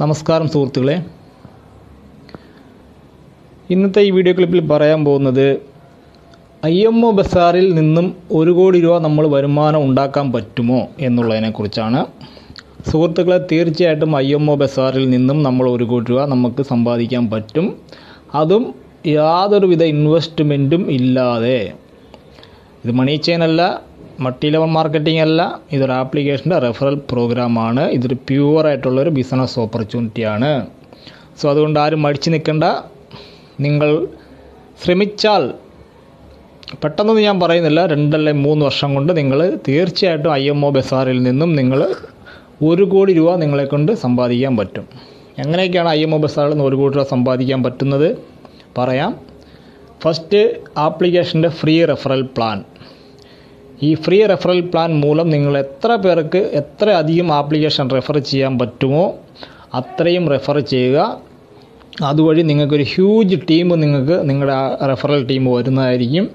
നമസ്കാരം സുഹൃത്തുക്കളെ. ഇന്നത്തെ ഈ വീഡിയോ ക്ലിപ്പിൽ പറയാൻ പോകുന്നത് ഐ എം ഒ ബസാറിൽ നിന്നും ഒരു കോടി രൂപ നമ്മൾ വരുമാനം ഉണ്ടാക്കാൻ പറ്റുമോ എന്നുള്ളതിനെക്കുറിച്ചാണ്. സുഹൃത്തുക്കളെ തീർച്ചയായിട്ടും ഐ എം ഒ ബസാറിൽ നിന്നും നമ്മൾ ഒരു കോടി രൂപ നമുക്ക് സമ്പാദിക്കാൻ പറ്റും. അതും യാതൊരുവിധ ഇൻവെസ്റ്റ്മെന്റും ഇല്ലാതെ. ഇത് മണി ചെയിൻ അല്ല മൾട്ടി ലെവൽ മാർക്കറ്റിംഗ് അല്ല ഇതൊരു ആപ്ലിക്കേഷന്റെ റെഫറൽ പ്രോഗ്രാമാണ് ഇതൊരു പ്യുവർ ആയിട്ടുള്ളൊരു ബിസിനസ് ഓപ്പർച്യൂണിറ്റിയാണ് സോ അതുകൊണ്ട് ആരും മടിച്ചു നിൽക്കേണ്ട. നിങ്ങൾ ശ്രമിച്ചാൽ പെട്ടെന്നൊന്നും ഞാൻ പറയുന്നില്ല രണ്ടല്ലേ മൂന്ന് വർഷം കൊണ്ട് നിങ്ങൾ തീർച്ചയായിട്ടും ഐ എം ഒ ബസാറിൽ നിന്നും നിങ്ങൾ ഒരു കോടി രൂപ നിങ്ങളെ കൊണ്ട് സമ്പാദിക്കാൻ പറ്റും. എങ്ങനെയൊക്കെയാണ് ഐ എം ഒ ബസാറിൽ നിന്ന് ഒരു കോടി രൂപ സമ്പാദിക്കാൻ പറ്റുന്നത്? പറയാം. ഫസ്റ്റ് ആപ്ലിക്കേഷന്റെ ഫ്രീ റെഫറൽ പ്ലാൻ ഈ ഫ്രീ റെഫറൽ പ്ലാൻ മൂലം നിങ്ങൾ എത്ര പേർക്ക് എത്ര അധികം ആപ്ലിക്കേഷൻ റെഫർ ചെയ്യാൻ പറ്റുമോ അത്രയും റെഫർ ചെയ്യുക. അതുവഴി നിങ്ങൾക്കൊരു ഹ്യൂജ് ടീം നിങ്ങൾക്ക് നിങ്ങളുടെ റെഫറൽ ടീം വരുന്നതായിരിക്കും.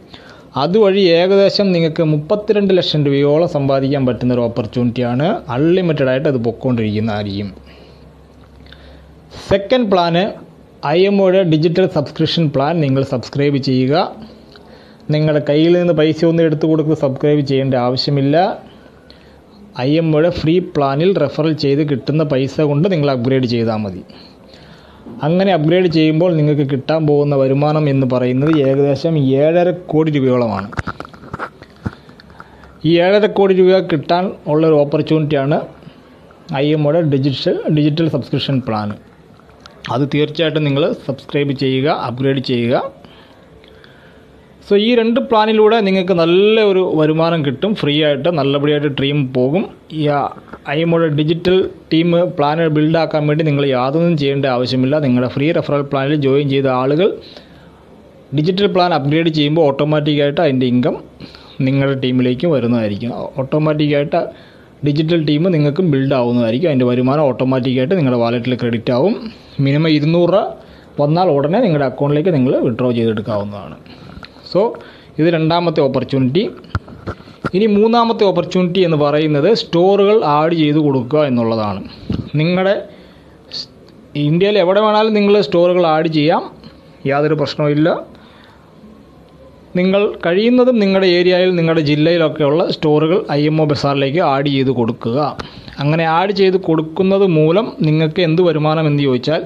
അതുവഴി ഏകദേശം നിങ്ങൾക്ക് മുപ്പത്തിരണ്ട് ലക്ഷം രൂപയോളം സമ്പാദിക്കാൻ പറ്റുന്ന ഒരു ഓപ്പർച്യൂണിറ്റിയാണ് അൺലിമിറ്റഡ് ആയിട്ട് അത് പൊക്കോണ്ടിരിക്കുന്നതായിരിക്കും സെക്കൻഡ് പ്ലാന് ഐ എം ഒയുടെ ഡിജിറ്റൽ സബ്സ്ക്രിപ്ഷൻ പ്ലാൻ നിങ്ങൾ സബ്സ്ക്രൈബ് ചെയ്യുക. നിങ്ങളുടെ കയ്യിൽ നിന്ന് പൈസ ഒന്നും എടുത്തു കൊടുത്ത് സബ്സ്ക്രൈബ് ചെയ്യേണ്ട ആവശ്യമില്ല. ഐ എം ഒയുടെ ഫ്രീ പ്ലാനിൽ റെഫറൽ ചെയ്ത് കിട്ടുന്ന പൈസ കൊണ്ട് നിങ്ങൾ അപ്ഗ്രേഡ് ചെയ്താൽ മതി. അങ്ങനെ അപ്ഗ്രേഡ് ചെയ്യുമ്പോൾ നിങ്ങൾക്ക് കിട്ടാൻ പോകുന്ന വരുമാനം എന്ന് പറയുന്നത് ഏകദേശം ഏഴര കോടി രൂപയോളമാണ്. ഈ ഏഴര കോടി രൂപ കിട്ടാൻ ഉള്ള ഒരു ഓപ്പർച്യൂണിറ്റിയാണ് ഐ എം ഒയുടെ ഡിജിറ്റൽ ഡിജിറ്റൽ സബ്സ്ക്രിപ്ഷൻ പ്ലാൻ അത് തീർച്ചയായിട്ടും നിങ്ങൾ സബ്സ്ക്രൈബ് ചെയ്യുക അപ്ഗ്രേഡ് ചെയ്യുക. സോ ഈ രണ്ട് പ്ലാനിലൂടെ നിങ്ങൾക്ക് നല്ല ഒരു വരുമാനം കിട്ടും. ഫ്രീ ആയിട്ട് നല്ലപടിയായിട്ട് ടീം പോകും. ഈ ഐമോടെ ഡിജിറ്റൽ ടീം പ്ലാൻ ബിൽഡാക്കാൻ വേണ്ടി നിങ്ങൾ യാതൊന്നും ചെയ്യേണ്ട ആവശ്യമില്ല. നിങ്ങളുടെ ഫ്രീ റെഫറൽ പ്ലാനിൽ ജോയിൻ ചെയ്ത ആളുകൾ ഡിജിറ്റൽ പ്ലാൻ അപ്ഗ്രേഡ് ചെയ്യുമ്പോൾ ഓട്ടോമാറ്റിക്കായിട്ട് അതിന്റെ ഇൻകം നിങ്ങളുടെ ടീമിലേക്കും വരുന്നതായിരിക്കും. ഓട്ടോമാറ്റിക്കായിട്ട് ഡിജിറ്റൽ ടീം നിങ്ങൾക്കും ബിൽഡ് ആവുന്നതായിരിക്കും. അതിന്റെ വരുമാനം ഓട്ടോമാറ്റിക്കായിട്ട് നിങ്ങളുടെ വാലറ്റിൽ ക്രെഡിറ്റ് ആവും. മിനിമം ഇരുന്നൂറ് രൂപ വന്നാൽ ഉടനെ നിങ്ങളുടെ അക്കൗണ്ടിലേക്ക് നിങ്ങൾ വിഡ്രോ ചെയ്തെടുക്കാവുന്നതാണ്. സോ ഇത് രണ്ടാമത്തെ ഓപ്പർച്യൂണിറ്റി ഇനി മൂന്നാമത്തെ ഓപ്പർച്യൂണിറ്റി എന്ന് പറയുന്നത് സ്റ്റോറുകൾ ആഡ് ചെയ്ത് കൊടുക്കുക എന്നുള്ളതാണ്. നിങ്ങളുടെ ഇന്ത്യയിൽ എവിടെ വേണമെങ്കിലും നിങ്ങൾ സ്റ്റോറുകൾ ആഡ് ചെയ്യാം. യാതൊരു പ്രശ്നവുമില്ല നിങ്ങൾ കഴിയുന്നതും നിങ്ങളുടെ ഏരിയയിൽ നിങ്ങളുടെ ജില്ലയിലൊക്കെയുള്ള സ്റ്റോറുകൾ ഐ എം ഒ ബസാറിലേക്ക് ആഡ് ചെയ്ത് കൊടുക്കുക. അങ്ങനെ ആഡ് ചെയ്ത് കൊടുക്കുന്നത് മൂലം നിങ്ങൾക്ക് എന്ത് വരുമാനം എന്ന് ചോദിച്ചാൽ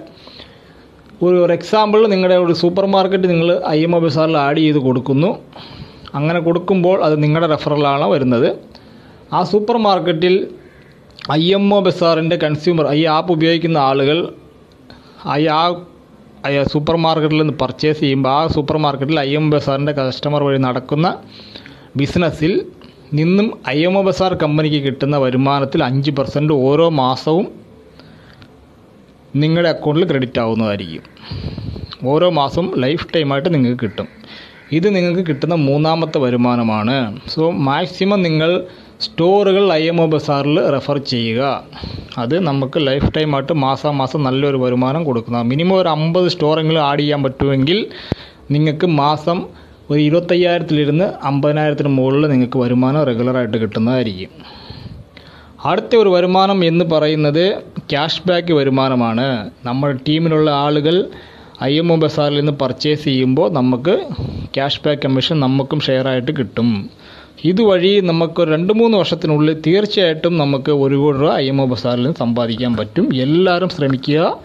ഒരു ഒരു എക്സാമ്പിൾ നിങ്ങളുടെ ഒരു സൂപ്പർ മാർക്കറ്റ് നിങ്ങൾ ഐ എം ഒ ബസാറിൽ ആഡ് ചെയ്ത് കൊടുക്കുന്നു. അങ്ങനെ കൊടുക്കുമ്പോൾ അത് നിങ്ങളുടെ റെഫറലാണ് വരുന്നത്. ആ സൂപ്പർ മാർക്കറ്റിൽ ഐ എം ഒ ബസാറിന്റെ കൺസ്യൂമർ ഈ ആപ്പ് ഉപയോഗിക്കുന്ന ആളുകൾ ഈ ആ സൂപ്പർ മാർക്കറ്റിൽ നിന്ന് പർച്ചേസ് ചെയ്യുമ്പോൾ ആ സൂപ്പർ മാർക്കറ്റിൽ ഐ എം ബസാറിന്റെ കസ്റ്റമർ വഴി നടക്കുന്ന ബിസിനസ്സിൽ നിന്നും ഐ എം ഒ ബസാർ കമ്പനിക്ക് കിട്ടുന്ന വരുമാനത്തിൽ അഞ്ച് പെർസെന്റ് ഓരോ മാസവും നിങ്ങളുടെ അക്കൗണ്ടിൽ ക്രെഡിറ്റ് ആവുന്നതായിരിക്കും. ഓരോ മാസം ലൈഫ് ടൈമായിട്ട് നിങ്ങൾക്ക് കിട്ടും. ഇത് നിങ്ങൾക്ക് കിട്ടുന്ന മൂന്നാമത്തെ വരുമാനമാണ്. സോ മാക്സിമം നിങ്ങൾ സ്റ്റോറുകൾ ഐ എം ഒ ബസാറിൽ റെഫർ ചെയ്യുക. അത് നമുക്ക് ലൈഫ് ടൈമായിട്ട് മാസം മാസം നല്ലൊരു വരുമാനം കൊടുക്കുന്ന മിനിമം ഒരു അമ്പത് സ്റ്റോറെങ്കിലും ആഡ് ചെയ്യാൻ പറ്റുമെങ്കിൽ നിങ്ങൾക്ക് മാസം ഒരു ഇരുപത്തയ്യായിരത്തിലിരുന്ന് അമ്പതിനായിരത്തിന് മുകളിൽ നിങ്ങൾക്ക് വരുമാനം റെഗുലറായിട്ട് കിട്ടുന്നതായിരിക്കും. അടുത്ത ഒരു വരുമാനം എന്ന് പറയുന്നത് ക്യാഷ് ബാക്ക് വരുമാനമാണ്. നമ്മൾ ടീമിലുള്ള ആളുകൾ ഐ എം ഒ ബസാറിൽ നിന്ന് പർച്ചേസ് ചെയ്യുമ്പോൾ നമുക്ക് ക്യാഷ് ബാക്ക് കമ്മീഷൻ നമുക്കും ഷെയറായിട്ട് കിട്ടും. ഇതുവഴി നമുക്ക് രണ്ട് മൂന്ന് വർഷത്തിനുള്ളിൽ തീർച്ചയായിട്ടും നമുക്ക് ഒരു കോടി രൂപ ഐ എം ഒ ബസാറിൽ നിന്ന് സമ്പാദിക്കാൻ പറ്റും. എല്ലാവരും ശ്രമിക്കുക.